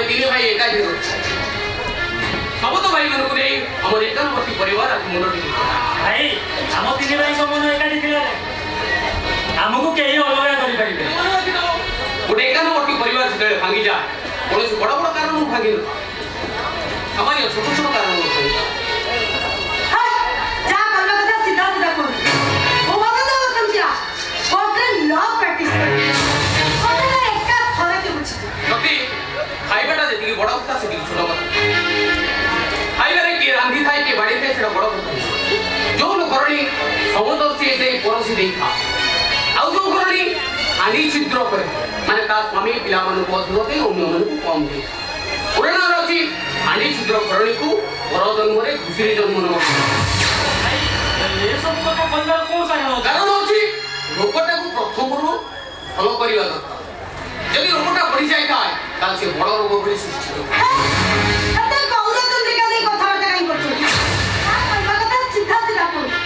আমি দিলে ভাই এটাই হয়ে যাচ্ছে সব তো ভাই মনে করে আমার একান্তবর্তী পরিবার আজ মনে দিল ভাই আমার তিন ভাই সব মনে একাটি ছিল আমাকে কেই অলগা করে পারিবে গোটে একান্তবর্তী পরিবার সে ভাঙি যায় কোনো বড় বড় কারণ ভাঙি না সামান্য ছোট ছোট কারণ ভাঙি যায় বড় কথা সেদিকে ছোট কথা ଖାଇବାରେ କିଏ ରାନ୍ଧିଥାଏ କିଏ ବାଢ଼ିଥାଏ ସେଟା ବଡ଼ କଥା ଯୋଉ ଲୋକରଣୀ ସମୁଦ୍ର ସିଏ ଦେଇ ପରସି ଦେଇଥାଏ ଆଉ ଯୋଉ କରଣୀ ହାନି ଛିଦ୍ର କରେ ମାନେ ତା ସ୍ୱାମୀ ପିଲାମାନଙ୍କୁ ଅଧିକ ଦେଇ ଅନ୍ୟମାନଙ୍କୁ କମ୍ ଦିଏ ପୁରାଣରେ ଅଛି ହାନି ଛିଦ୍ର କରଣୀକୁ ପର ଜନ୍ମରେ ଖୁସିରେ ଜନ୍ମ ନେବ କାରଣ ଅଛି ରୋଗଟାକୁ ପ୍ରଥମରୁ ଭଲ କରିବା ଦରକାର ଯଦି ରୋଗଟା ବଢ଼ିଯାଇଥାଏ কালকে বড় রোগ বলে সৃষ্টি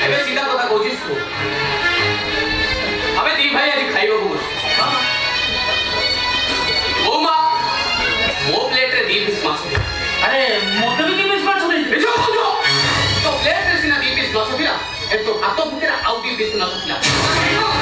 ଏବେ ସିଧା କଥା କହୁଛି ଶୁଣ ଆମେ ଦି ଭାଇ ଆଜି ଖାଇବାକୁ ବସୁ ବୋଉମା ମୋ ପ୍ଲେଟରେ ଦି ପିସ୍ ମାଛ ଆରେ ମୋତେ ବି ଦି ପିସ୍ ମାଛ ଦେଇଥିଲେ ତୋ ପ୍ଲେଟରେ ସିନା ଦି ପିସ୍ ମାଛ ଥିଲା ଏ ତୋ ହାତ ଫୁଟିରେ ଆଉ ଦି ପିସ୍ ମାଛ ଥିଲା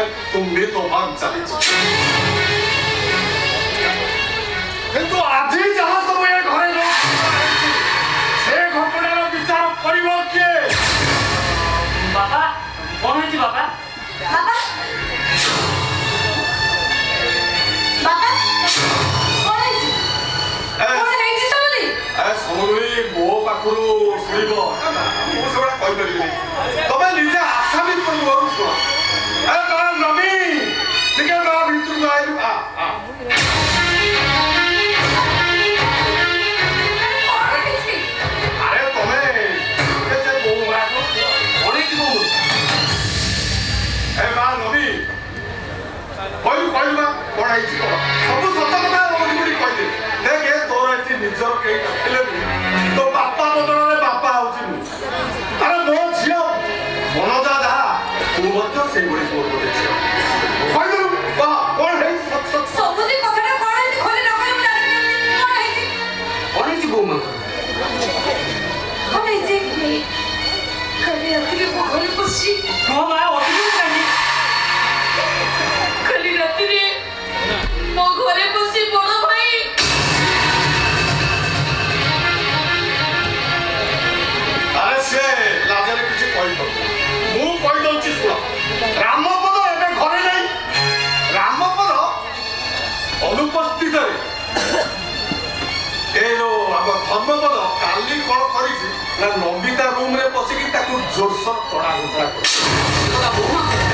Panowie, umietowańca. কিন্তু আজি যাহা সব এ ঘরে সে ঘটনার বিচার করিব কে বাবা কোন হয়েছে বাবা বাবা বাবা কোন হয়েছে কোন হয়েছে সমলি এ সমলি মো পাখরু শুনিব মু সেটা কই পারিবি তবে নিজে আসামি করিব শুন এ Sige, mami, tumayo. Ah, ah. Dharmapada କାଲି କ'ଣ କରିଛି ନା ନବିତା ରୁମ୍ରେ ପଶିକି ତାକୁ ଜୋରସୋର କଡ଼ା ଘୁଟା କରିଛି।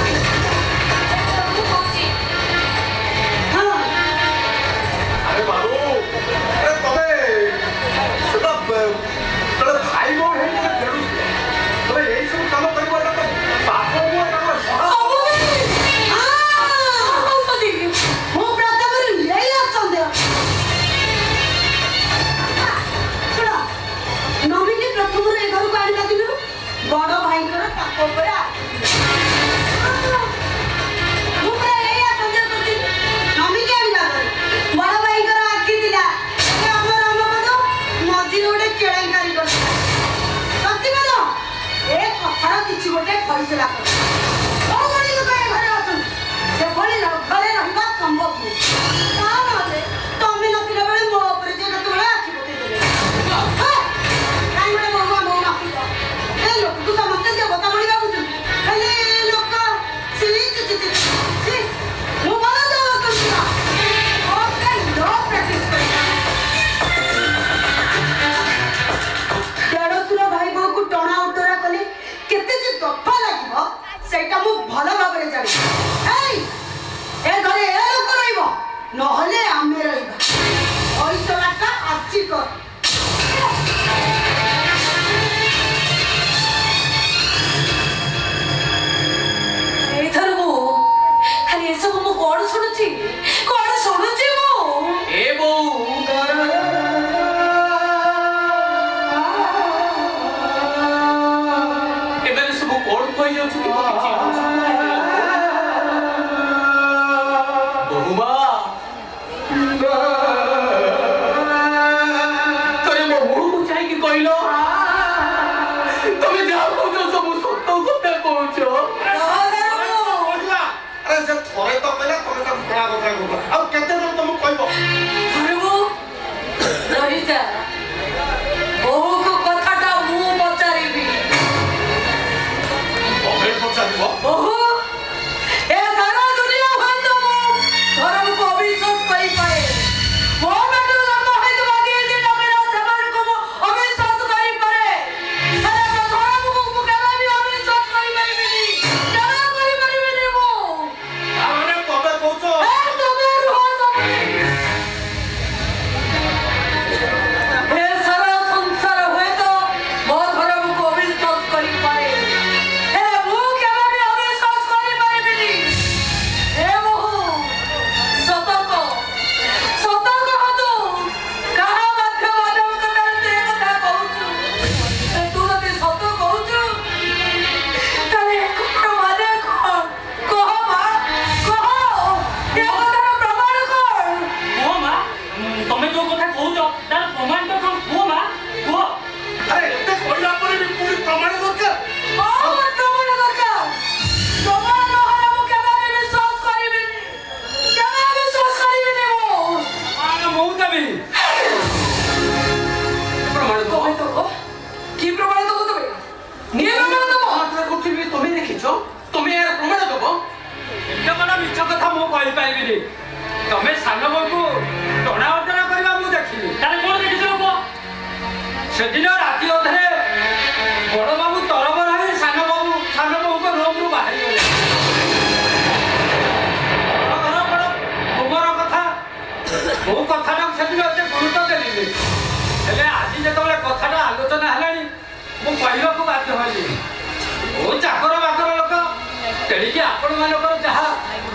ତେଣିକି ଆପଣମାନଙ୍କର ଯାହା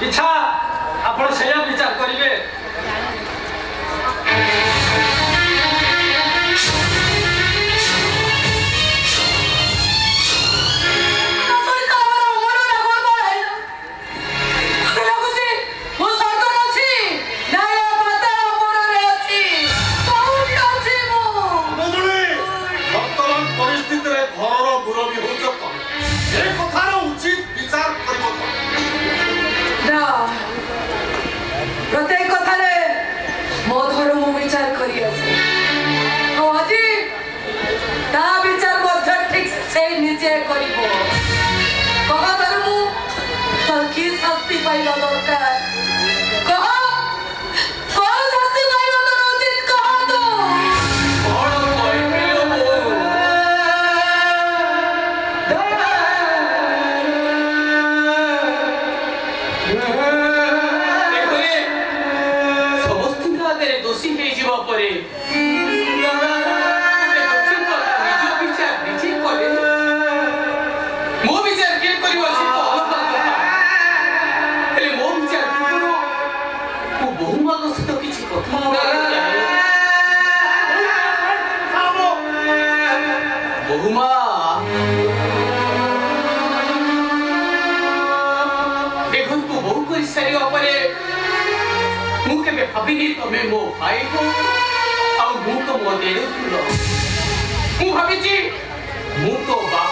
ଇଚ୍ଛା ଆପଣ ସେଇଆ ବିଚାର କରିବେ। popoli. Happy New Year, Memo. Bye. modelos, não. Um rabitinho. Muito bom.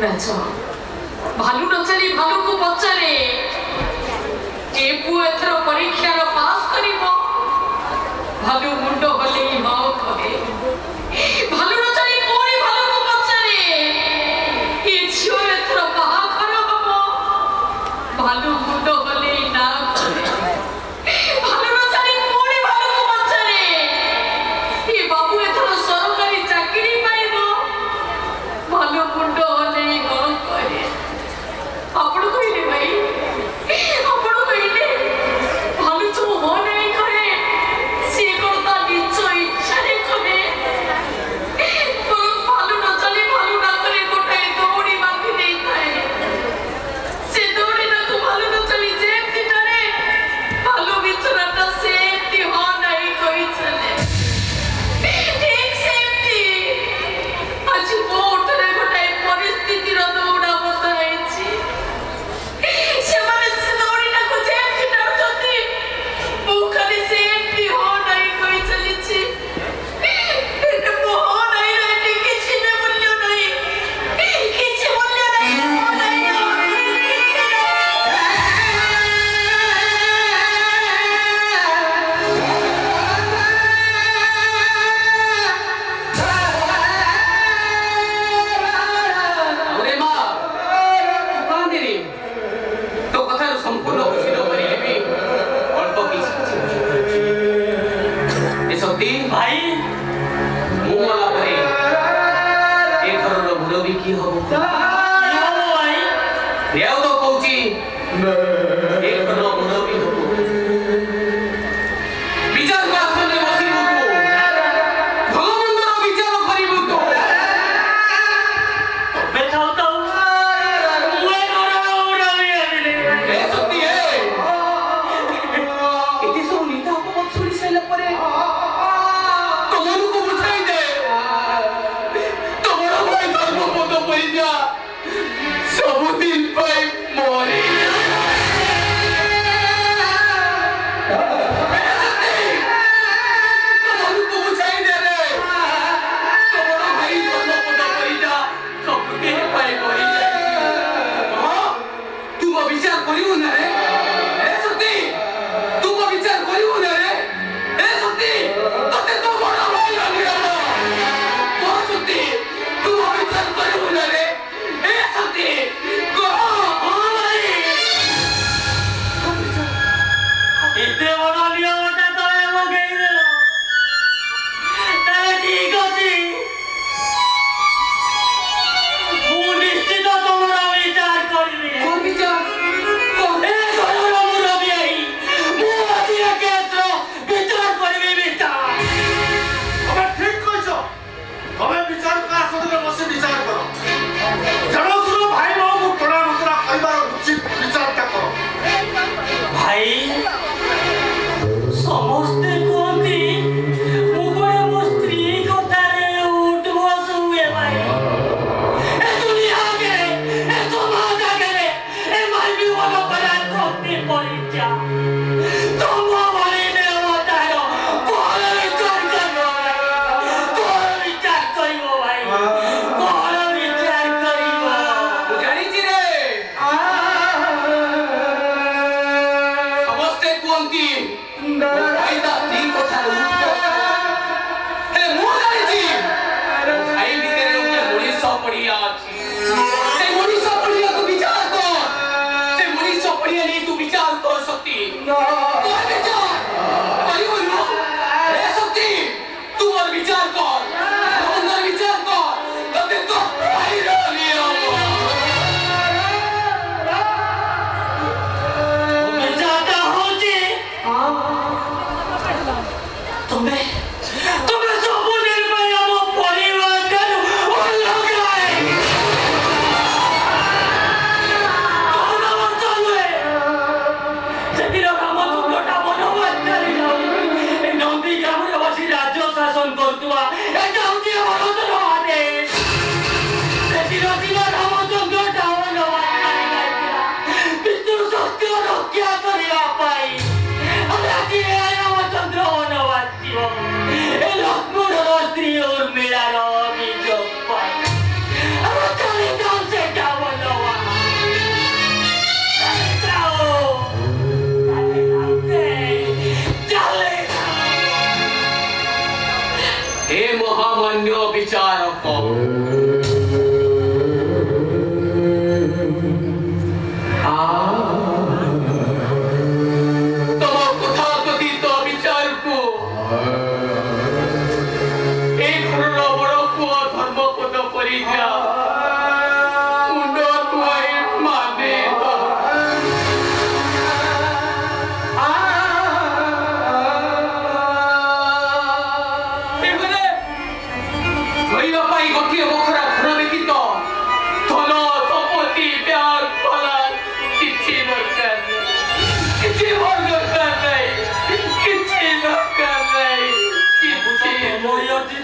নাচো ভালো নচালি ভালুକୁ ପଚାରେ ଏ ପୁଅ ଏଥର ପରୀକ୍ଷାର ପାସ୍ କରିବ ଭାଲୁ ମୁଣ୍ଡ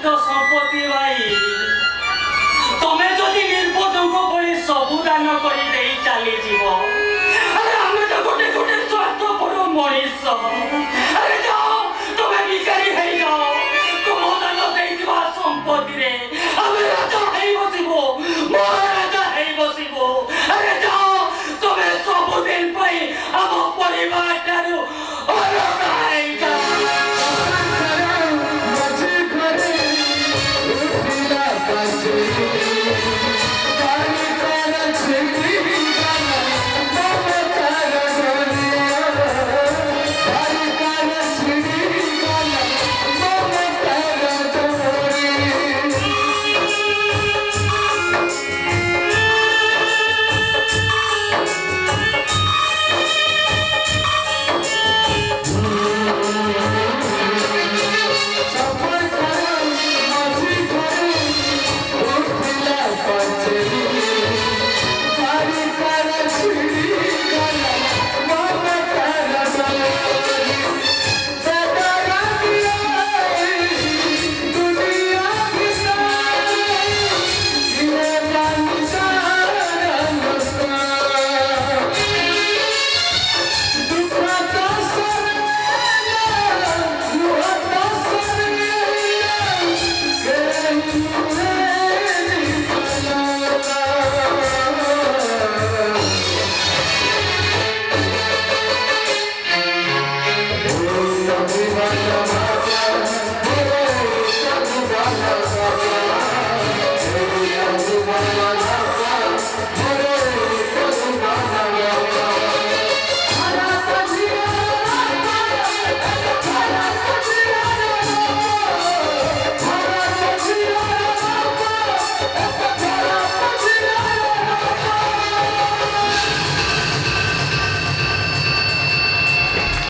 ତ ସମ୍ପତ୍ତି ଭାଇ ତମେ ଯଦି ନିର୍বোଧଙ୍କ ଭଳି ସବୁ ଦାନ କରି ଦେଇ ଚାଲିଯିବ ଆରେ ଆମେ ତ ଗୋଟେ ଗୋଟେ ସ୍ୱାର୍ଥପର ମଣିଷ ଆରେ ଯାଅ ତମେ ଭିକାରୀ ହେଇଯାଅ ତୁମ ଦାନ ଦେଇଥିବା ସମ୍ପତ୍ତିରେ ଆମେ ରାଜା ହେଇ ବସିବୁ ମହାରାଜା ହେଇ ବସିବୁ ଆରେ ଯାଅ ତମେ ସବୁଦିନ ପାଇଁ ଆମ ପରିବାର ଠାରୁ ଅଲଗା ହେଇଯାଅ